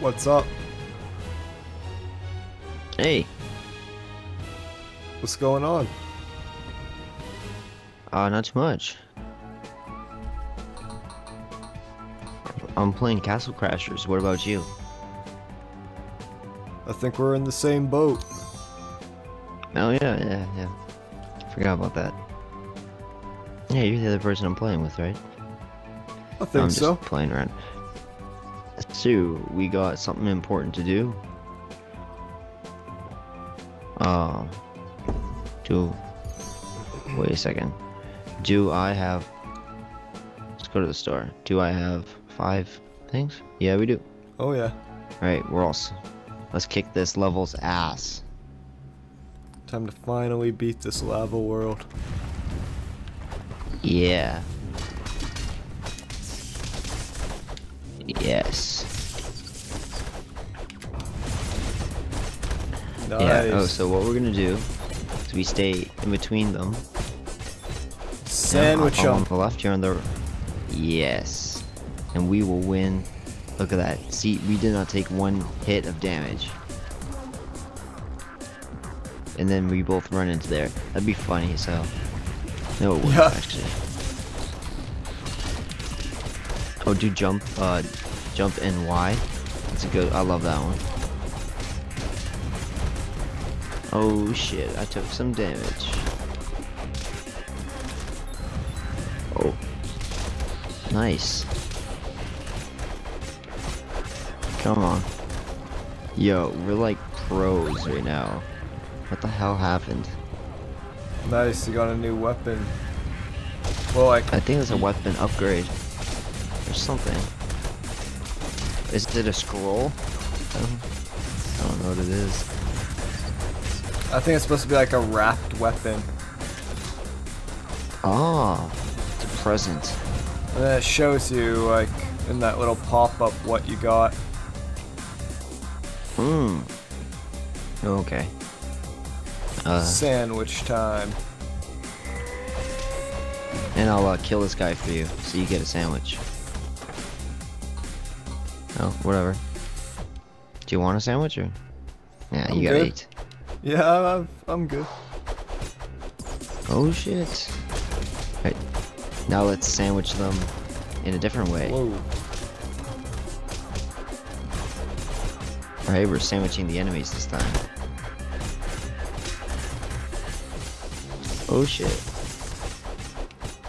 What's up? Hey, What's going on? uh, not too much. I'm playing Castle Crashers. What about you? I think we're in the same boat. Oh yeah, yeah, yeah. Forgot about that. Yeah, you're the other person I'm playing with, right? I think I'm so. just playing around. So we got something important to do. Uh, do. Wait a second. Do I have? Let's go to the store. Do I have five things? Yeah, we do. Oh yeah. All right, we're all. Let's kick this level's ass. Time to finally beat this lava world. Yeah. Yes. Nice. Yeah. Oh, so what we're gonna do is we stay in between them. Sandwich on the left, you're on the. Yes. And we will win. Look at that. See, we did not take one hit of damage. And then we both run into there. That'd be funny, so. No, it wouldn't, Yeah. actually. Oh, do jump, uh, jump and Y. That's a good, I love that one. Oh shit, I took some damage. Oh. Nice. Come on. Yo, we're like pros right now. What the hell happened? Nice, you got a new weapon. Well, I I think it's a weapon upgrade. Or something. Is it a scroll? I don't, I don't know what it is. I think it's supposed to be like a wrapped weapon. Ah, it's a present. And then it shows you like in that little pop-up what you got. Hmm. Okay. Uh, Sandwich time. and I'll uh, kill this guy for you, so you get a sandwich. Oh, whatever. Do you want a sandwich or? Yeah, I'm you got good. eight. Yeah, I'm, I'm good. Oh shit. Right. Now let's sandwich them in a different way. Whoa. Alright, we're sandwiching the enemies this time. Oh shit.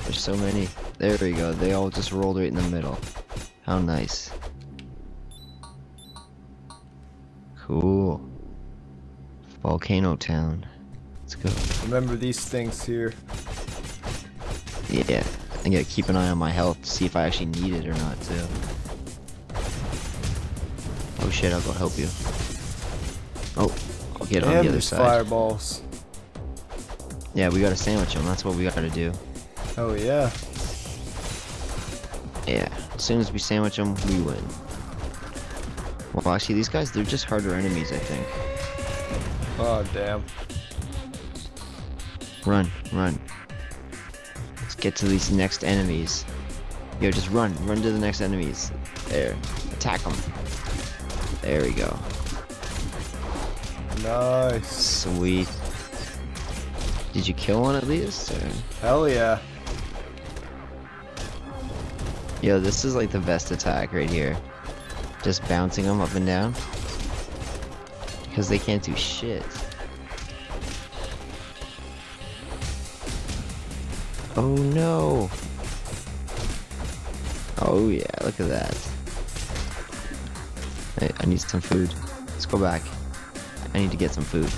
There's so many. There we go. They all just rolled right in the middle. How nice. Cool. Volcano Town. Let's go. Remember these things here. Yeah. I gotta keep an eye on my health to see if I actually need it or not too. Oh shit, I'll go help you. Oh, I'll get on the other side. fireballs. Yeah, we gotta sandwich them. That's what we gotta do. Oh yeah. Yeah. As soon as we sandwich them, we win. Well, actually, these guys, they're just harder enemies, I think. Oh damn. Run, run. Let's get to these next enemies. Yo, just run. Run to the next enemies. There. Attack them. There we go. Nice. Sweet. Did you kill one at least? Or? Hell yeah. Yo, this is like the best attack right here. Just bouncing them up and down. Because they can't do shit. Oh no! Oh yeah, look at that. Hey, I need some food. Let's go back. I need to get some food.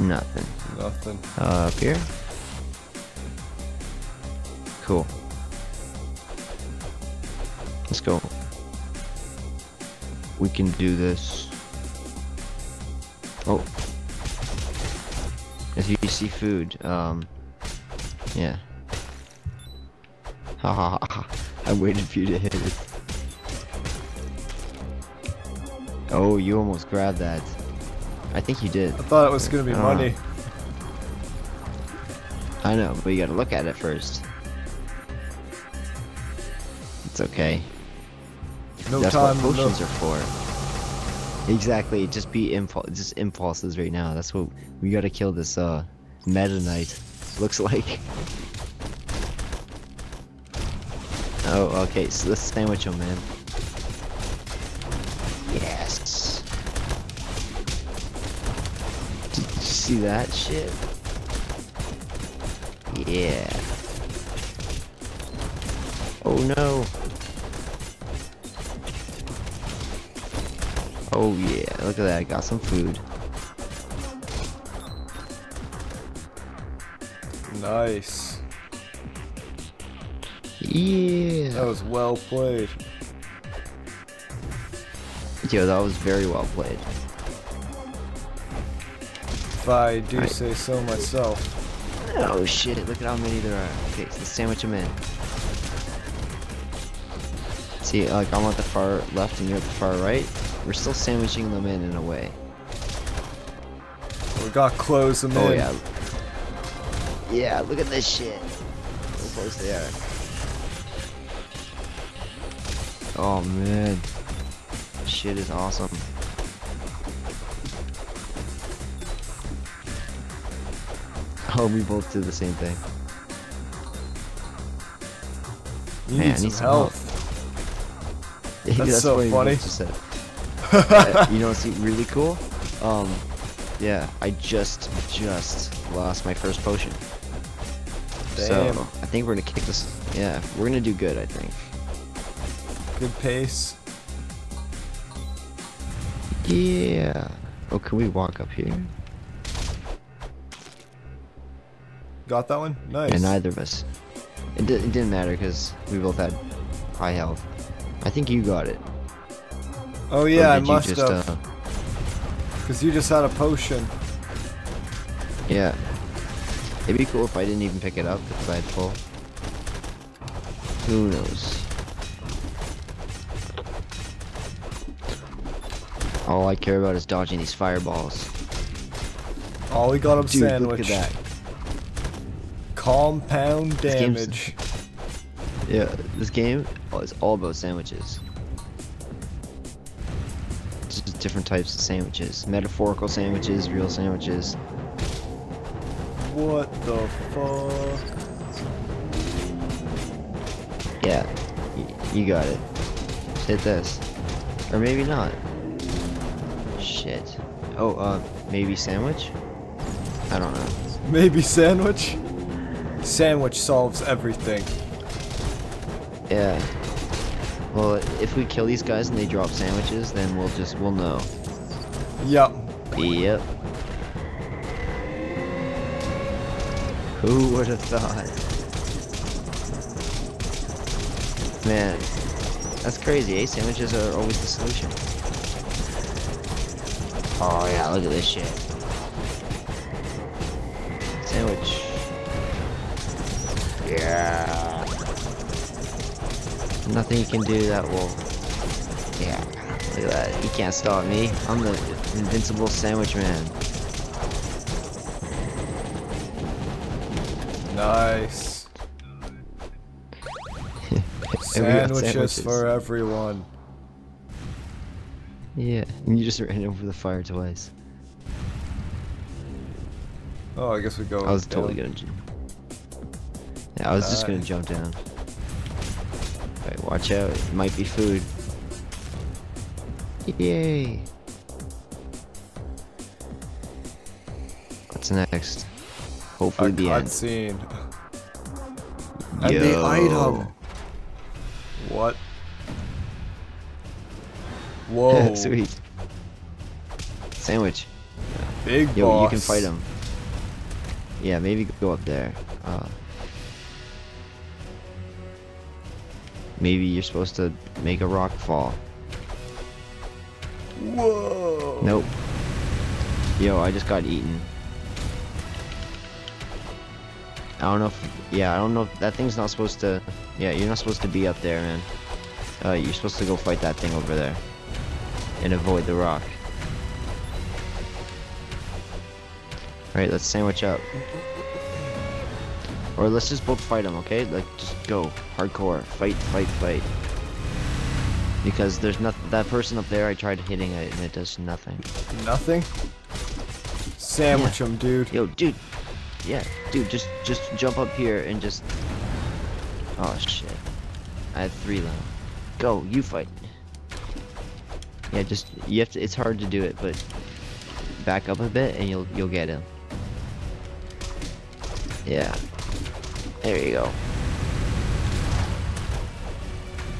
Nothing. Nothing. Uh, up here? Cool. Let's go. We can do this. Oh. If you see food, um, yeah. Ha ha ha ha. I waited for you to hit it. Oh, you almost grabbed that. I think you did. I thought it was gonna be Ah. money. I know, but you gotta look at it first. Okay. No That's time. what No. potions are for. Exactly. Just be impulse. Just impulses right now. That's what we gotta kill this uh Meta Knight. Looks like. Oh, okay. So let's sandwich him, man. Yes. Did you see that shit? Yeah. Oh no. Oh yeah, look at that, I got some food. Nice. Yeah. That was well played. Yo, that was very well played. If I do Right. say so myself. Oh shit, look at how many there are. Okay, so the sandwich them in. See, like I'm at the far left and you're at the far right. We're still sandwiching them in in a way. We got close them Oh in. yeah. Yeah, look at this shit. How close they are. Oh man. This shit is awesome. Oh, we both did the same thing. You Man, need need some some health. Yeah, That's so funny. Both just said. Uh, you know what's really cool? Um, yeah, I just, just lost my first potion. Damn. So, I think we're gonna kick this. Yeah, we're gonna do good, I think. Good pace. Yeah. Oh, can we walk up here? Got that one? Nice. And neither of us. It, it didn't matter because we both had high health. I think you got it. Oh yeah, I must just, have. uh, Because you just had a potion. yeah. It'd be cool if I didn't even pick it up because I had full. Who knows? All I care about is dodging these fireballs. Oh, we got him Dude, sandwiched. look at that. Compound This damage. Yeah, this game is all about sandwiches. Different types of sandwiches. Metaphorical sandwiches, real sandwiches. What the fuck? Yeah, you got it. Just hit this. Or maybe not. Shit. Oh, uh, maybe sandwich? I don't know. Maybe sandwich? Sandwich solves everything. Yeah. Well, if we kill these guys and they drop sandwiches, then we'll just, we'll know. Yep. Yep. Who would have thought? Man, that's crazy, eh? Sandwiches are always the solution. Oh yeah, look at this shit. Nothing you can do that will. Yeah. Look at that. You can't stop me. I'm the invincible sandwich man. Nice. And we got Sandwiches sandwiches. for everyone. Yeah, and you just ran over the fire twice. Oh, I guess we go. I was down. totally gonna. ju- Yeah, I was just gonna jump down. Alright, watch out. It might be food. Yay! What's next? A Hopefully the end. Scene. And the Yo. item. What? Whoa. Sweet. Sandwich. Big Yo, boss. you can fight him. Yeah, maybe go up there. Uh, maybe you're supposed to make a rock fall. Whoa. Nope. Yo, I just got eaten. I don't know if, yeah, I don't know if that thing's not supposed to, yeah, you're not supposed to be up there, man. Uh, you're supposed to go fight that thing over there. And avoid the rock. Alright, let's sandwich up. Or let's just both fight him, okay? Like, just go. Hardcore. Fight, fight, fight. Because there's not that person up there. I tried hitting it and it does nothing. Nothing? Sandwich him, dude. Yo, dude. Yeah, dude. Just just jump up here and just. Oh shit. I have three left. Go, you fight. Yeah, just you have to. It's hard to do it, but back up a bit and you'll you'll get him. Yeah. There you go.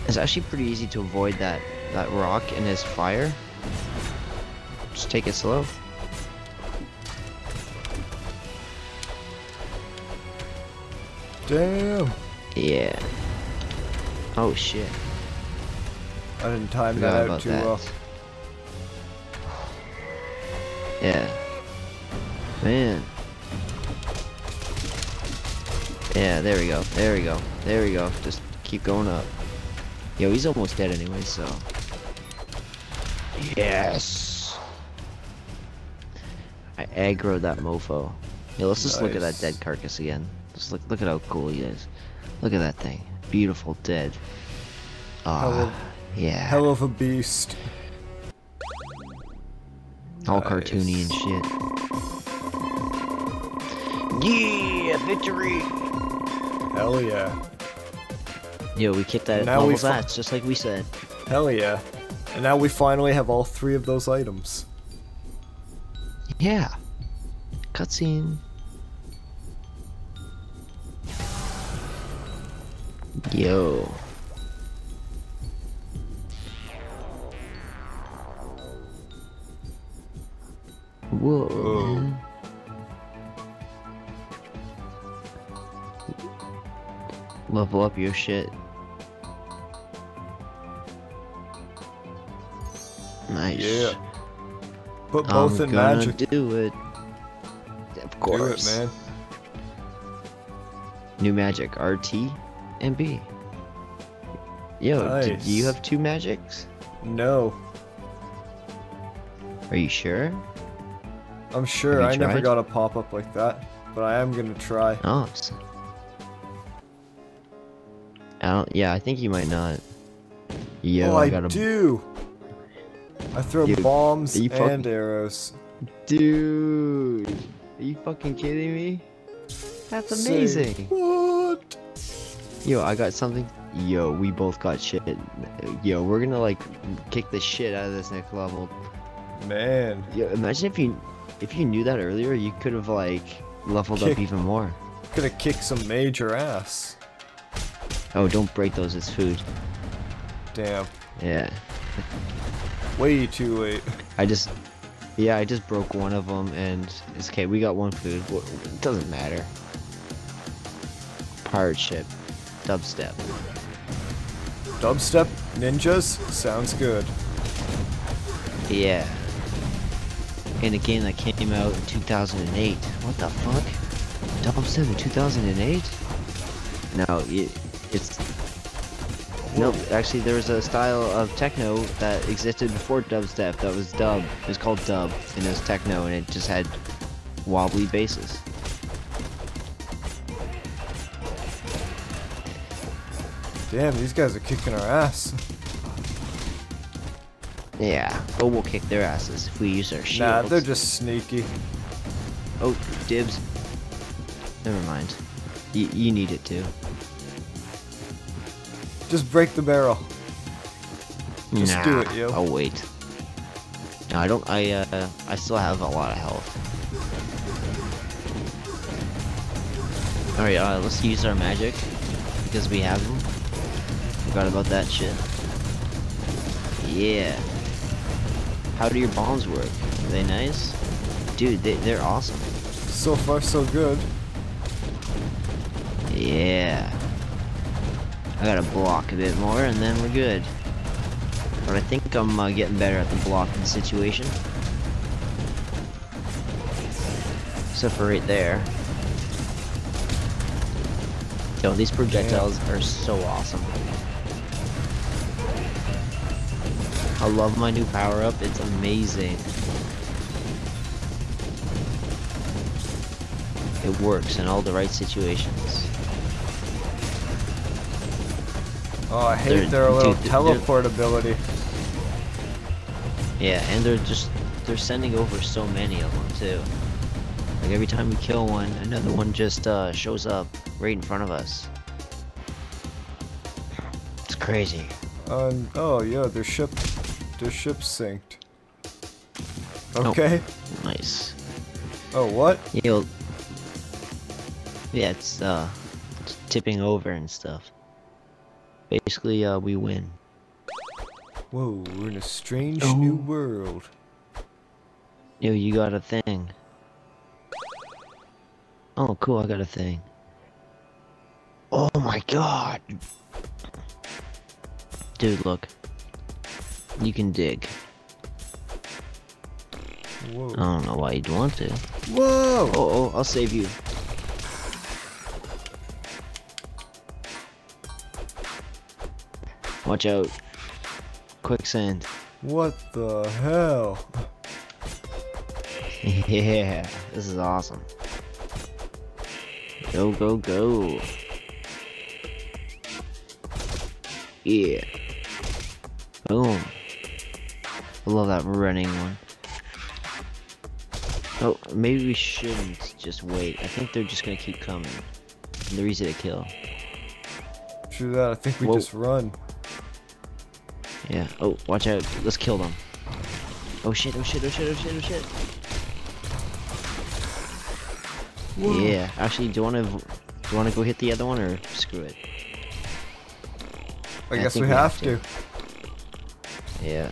It's actually pretty easy to avoid that that rock and his fire. Just take it slow. Damn. Yeah. Oh shit. I didn't time Forgot that out too that. well. Yeah. Man. Yeah, there we go. There we go. There we go. Just keep going up. Yo, he's almost dead anyway, so. Yes. I aggroed that mofo. Yeah, let's just look at that dead carcass again. Just look look at how cool he is. Look at that thing. Beautiful dead. Hell Ah, of- yeah. Hell of a beast. All Nice. cartoony and shit. Yeah, victory! Hell yeah. Yo, we kicked that Now we level's ass, just like we said. Hell yeah. And now we finally have all three of those items. Yeah. Cutscene. Yo. Up your shit. Nice. Yeah. Put both I'm in gonna magic. do it. Of Do course. it, man. New magic, RT and B. Yo, d- do you have two magics? No. Are you sure? I'm sure. I you never got a pop up like that. But I am gonna try. Oh. I don't. Yeah, I think you might not. Yo, oh, I I, do. I throw Dude, bombs and arrows. dude. Are you fucking kidding me? That's Say amazing. What? Yo, I got something. Yo, we both got shit. Yo, we're gonna like kick the shit out of this next level. Man. Yo, imagine if you if you knew that earlier, you could have like leveled up even more. Could have kicked some major ass. Oh, don't break those. It's food. Damn. Yeah. Way too late. I just, yeah, I just broke one of them, and it's okay. We got one food. It doesn't matter. Pirate ship, dubstep. Dubstep ninjas sounds good. Yeah. In a game that came out in 2008. What the fuck? Dubstep in 2008? No, it, it's. No, actually, there was a style of techno that existed before dubstep that was dub. It was called dub, and it was techno, and it just had wobbly basses. Damn, these guys are kicking our ass. Yeah, but we'll kick their asses if we use our shields. Nah, they're just sneaky. Oh, dibs. Never mind. You, you need it too. Just break the barrel. Just nah, do it, yo. I'll wait. No, I don't. I uh, I still have a lot of health. All right, uh, let's use our magic because we have them. Forgot about that shit. Yeah. How do your bombs work? Are they nice? Dude, they, they're awesome. So far, so good. Yeah. I gotta block a bit more and then we're good. But I think I'm uh, getting better at the blocking situation. Except for right there. Yo, these projectiles are so awesome. I love my new power up, it's amazing. It works in all the right situations. Oh, I hate They're- their little dude, teleport ability. Yeah, and they're just they're sending over so many of them too. Like every time we kill one, another one just uh, shows up right in front of us. It's crazy. Um, oh, yeah, their ship, their ship synced. Oh. Okay. Nice. Oh, what? Yo. Yeah, it's uh, it's tipping over and stuff. Basically, uh, we win. Whoa, we're in a strange Oh. new world. Yo, you got a thing. Oh, cool, I got a thing. Oh my god! Dude, look. You can dig. Whoa. I don't know why you'd want to. Whoa! Oh, oh, I'll save you. Watch out. Quicksand. What the hell? yeah, this is awesome. Go, go, go. Yeah. Boom. I love that running one. Oh, maybe we shouldn't just wait. I think they're just gonna keep coming. They're easy to kill. True that, I think we Whoa. just run. Yeah. Oh, watch out. Let's kill them. Oh shit, oh shit, oh shit, oh shit, oh shit. Whoa. Yeah. Actually, do you wanna do you wanna go hit the other one or screw it? I I guess we we have have to. to. Yeah.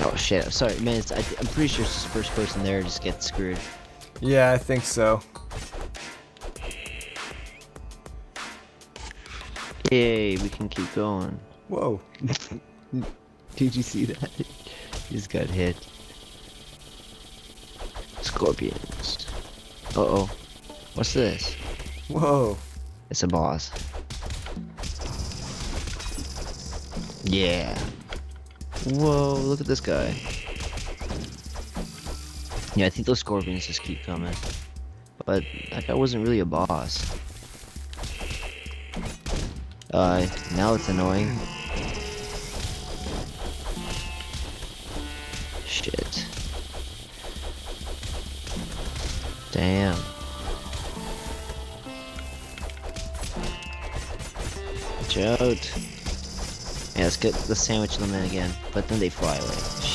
Oh shit, sorry man, it's, I, I'm pretty sure it's just first person there just gets screwed. Yeah, I think so. Yay, we can keep going. Whoa. Did you see that? he just got hit. Scorpions. Uh oh. What's this? Whoa. It's a boss. Yeah. Whoa, look at this guy. Yeah, I think those scorpions just keep coming. But that guy wasn't really a boss. Uh, now it's annoying. Shit. Damn. Out. Yeah, let's get let's sandwich in again. But then they fly away.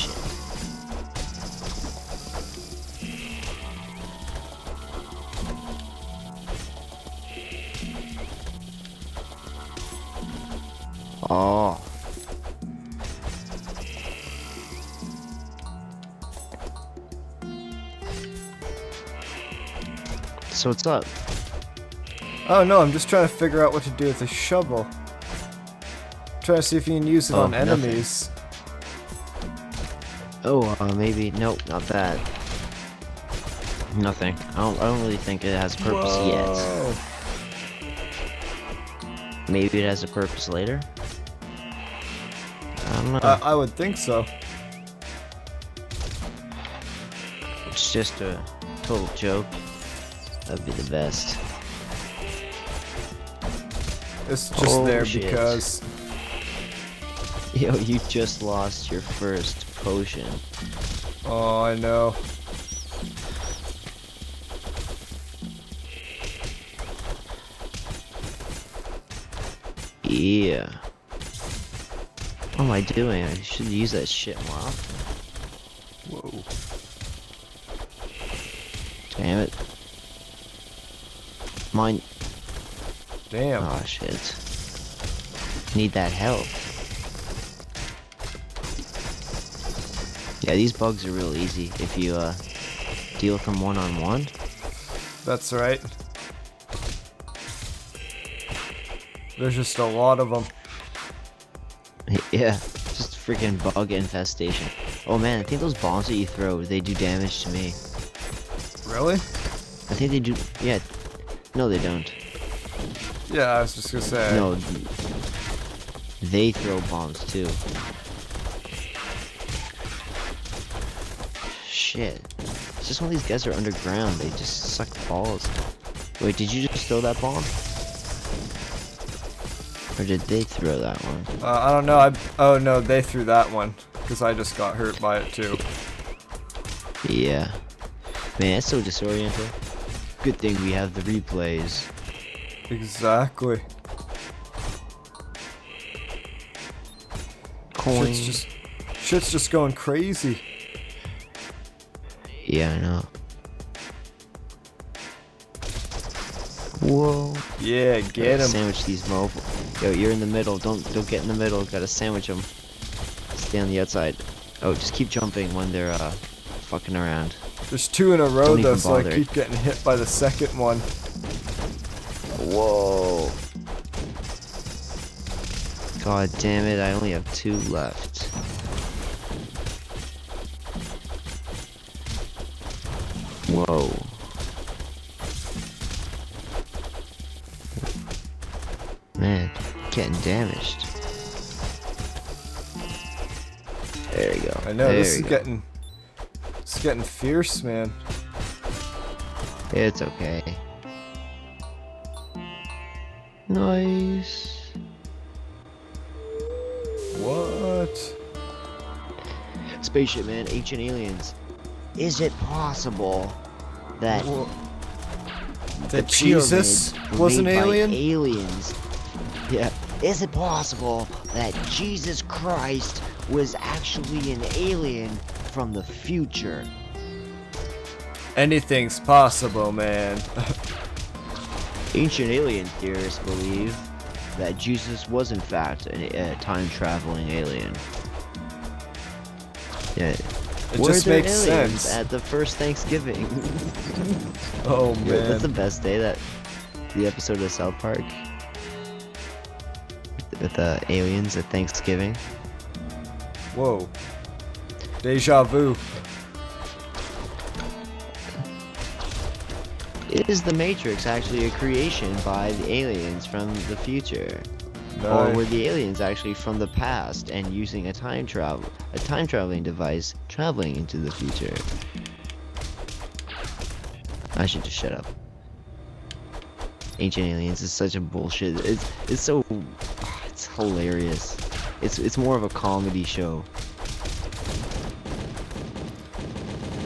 So what's up? Oh no, I'm just trying to figure out what to do with the shovel. Trying to see if you can use it Oh, on nothing. enemies. Oh, uh, maybe nope, not that. Nothing. I don't. I don't really think it has a purpose yet. Maybe it has a purpose later. I don't know. I, I would think so. it's just a total joke. That'd be the best. It's just Oh, there shit. because. Yo, you just lost your first potion. Oh, I know. Yeah. What am I doing? I should use that shit more often. Whoa. Damn it. Mine. Damn. Oh shit. Need that help. Yeah, these bugs are real easy if you uh deal with them one on one. That's right. There's just a lot of them. yeah, just freaking bug infestation. Oh man, I think those bombs that you throw, they do damage to me. Really? I think they do. Yeah. No, they don't. Yeah, I was just gonna say. No. They throw bombs too. Shit. It's just when these guys are underground, they just suck balls. Wait, did you just throw that bomb? Or did they throw that one? Uh, I don't know. I oh no, they threw that one because I just got hurt by it too. Yeah. Man, that's so disorienting. Good thing we have the replays. Exactly. Coin. Shit's just shit's just going crazy. Yeah, I know. Whoa. Yeah, get him. Sandwich these mobile. Yo, you're in the middle. Don't don't get in the middle. Gotta sandwich them. Stay on the outside. Oh, just keep jumping when they're uh fucking around. There's two in a row though, so I keep getting hit by the second one. Whoa. God damn it, I only have two left. Whoa. Man, getting damaged. There you go. I know there this is go. getting it's getting fierce, man. It's okay. Nice. What? Spaceship man, ancient aliens. Is it possible that the That Jesus was an alien? aliens. Yeah. Is it possible that Jesus Christ was actually an alien from the future? Anything's possible, man. Ancient alien theorists believe that Jesus was in fact a, a time-traveling alien. Yeah. It Were just makes sense. at the first Thanksgiving? Oh Yo, that's the best day that the episode of South Park with the aliens at Thanksgiving. Whoa. Deja vu. Is the Matrix actually a creation by the aliens from the future? No. Or were the aliens actually from the past and using a time travel a time traveling device traveling into the future? I should just shut up. Ancient aliens is such a bullshit. It's it's so ah, it's hilarious. It's it's more of a comedy show.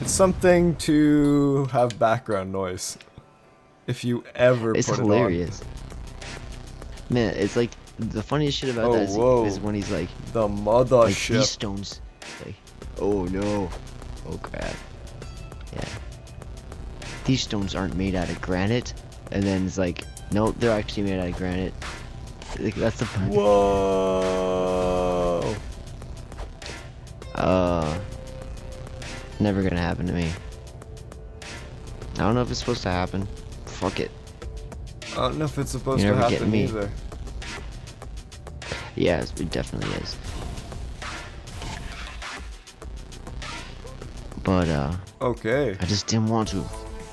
It's something to have background noise. If you ever It's put hilarious. Man, it's like the funniest shit about Oh, that is, whoa. is when he's like, it on. The like mothership. these stones, like, oh no, oh crap, yeah. These stones aren't made out of granite, and then it's like, no, they're actually made out of granite. Like, that's the fun. Whoa. Uh, never gonna happen to me. I don't know if it's supposed to happen. Fuck it. I don't know if it's supposed You're to happen me. either. Yeah, it definitely is. But uh, Okay. I just didn't want to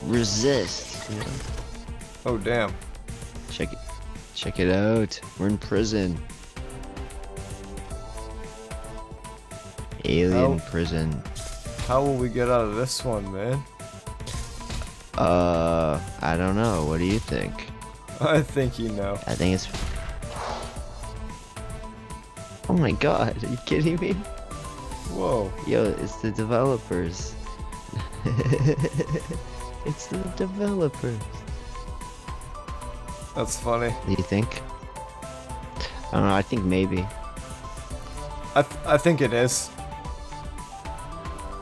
resist. You know? Oh damn. Check it, check it out. We're in prison. Alien prison. How will we get out of this one, man? Uh, I don't know. What do you think? I think you know. I think it's. Oh my god, are you kidding me? Whoa. Yo, it's the developers. it's the developers. That's funny. Do you think? I don't know, I think maybe. I, th- I think it is.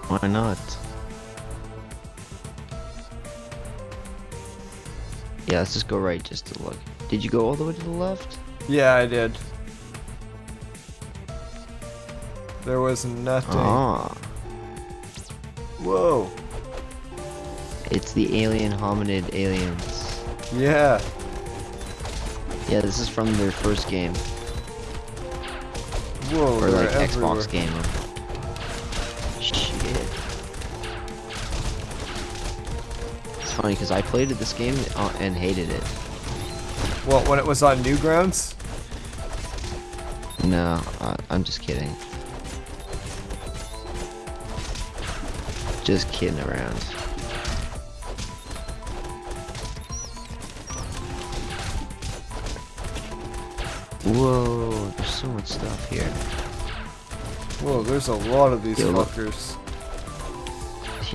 Why not? Yeah, let's just go right just to look. Did you go all the way to the left? Yeah, I did. There was nothing. Ah, Whoa. it's the alien hominid aliens. Yeah. Yeah, this is from their first game. Whoa. Or like everywhere. Xbox game. Funny because I played this game uh, and hated it. What, when it was on Newgrounds? No, uh, I'm just kidding. Just kidding around. Whoa, there's so much stuff here. Whoa, there's a lot of these Yo, fuckers.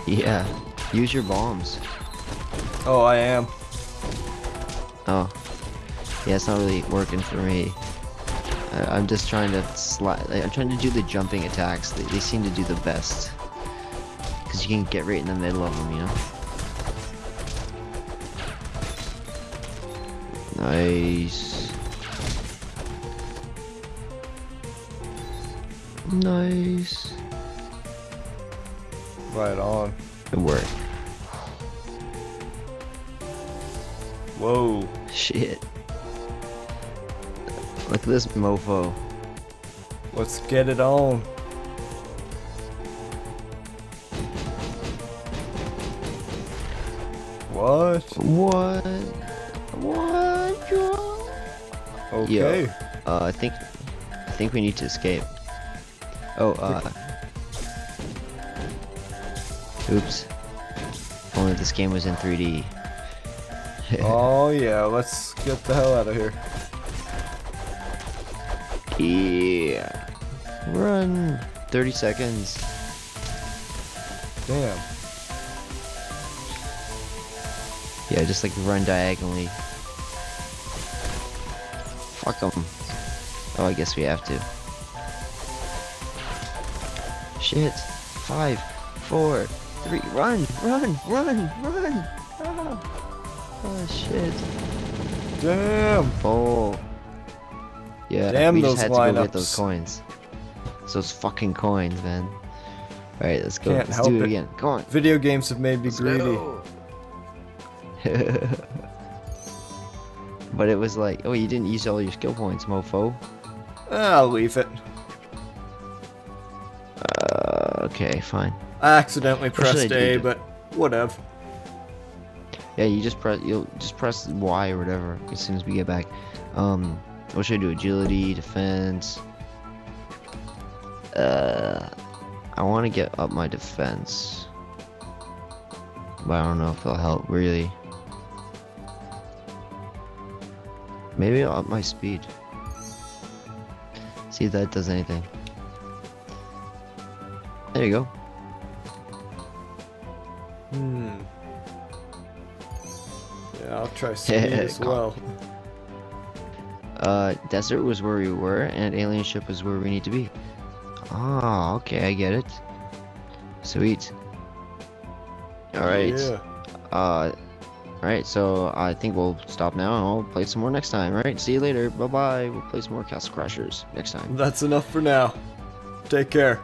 Yeah, use your bombs. Oh, I am. Oh, yeah, it's not really working for me. I, I'm just trying to slide. Like, I'm trying to do the jumping attacks. They, they seem to do the best. Cause you can get right in the middle of them, you know. Nice. Nice. Right on. Good work. Whoa. Shit. Look at this mofo. Let's get it on. What? What? What? Okay. Uh, I think, I think we need to escape. Oh, uh. Oops. Only this game was in 3D. oh yeah, let's get the hell out of here. yeah. Run. 30 seconds. Damn. Yeah, just like run diagonally. Fuck them. Oh, I guess we have to. Shit. Five, four, three. Run, run, run, run. Oh shit. Damn. Oh. Yeah. Damn we those just had to go get those coins. It's those fucking coins, man. All right, let's go. Can't let's help do it it. again. Go on. Video games have made me Let's greedy. but it was like, oh, you didn't use all your skill points, mofo. I'll leave it. Uh, okay, fine. I accidentally pressed do A, then? but whatever. Yeah, you just press, you'll just press Y or whatever as soon as we get back. Um, what should I do? Agility, defense. Uh, I want to get up my defense, but I don't know if it'll help really. Maybe I'll up my speed. See if that does anything. There you go. Try speed as well. Uh, desert was where we were, and alien ship was where we need to be. Ah, okay, I get it. Sweet. Alright. Yeah. Uh, alright, so I think we'll stop now and we'll play some more next time, right? See you later. Bye bye. We'll play some more Castle Crashers next time. That's enough for now. Take care.